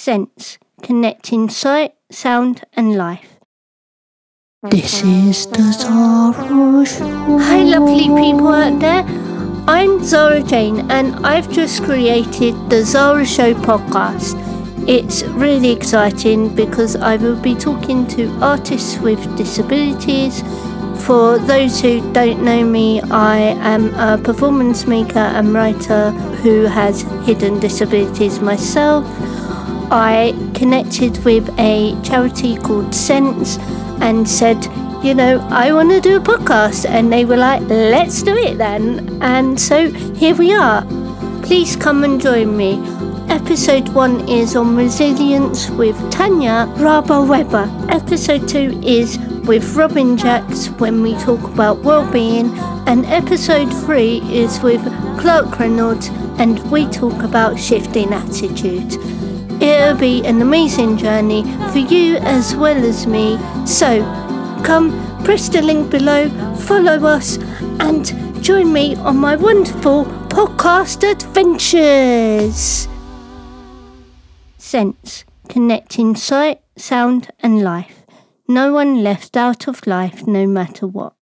Sense, connecting sight, sound, and life. This is the Zara Show. Hi, lovely people out there. I'm Zara Jayne, and I've just created the Zara Show podcast. It's really exciting because I will be talking to artists with disabilities. For those who don't know me, I am a performance maker and writer who has hidden disabilities myself. I connected with a charity called Sense and said, you know, I want to do a podcast. And they were like, let's do it then. And so here we are. Please come and join me. Episode 1 is on resilience with Tanya Raabe-Webber. Episode 2 is with Robin Jax when we talk about well-being. And episode 3 is with Clark Reynolds and we talk about shifting attitudes. It'll be an amazing journey for you as well as me. So come, press the link below, follow us, and join me on my wonderful podcast adventures. Sense, connecting sight, sound, and life. No one left out of life no matter what.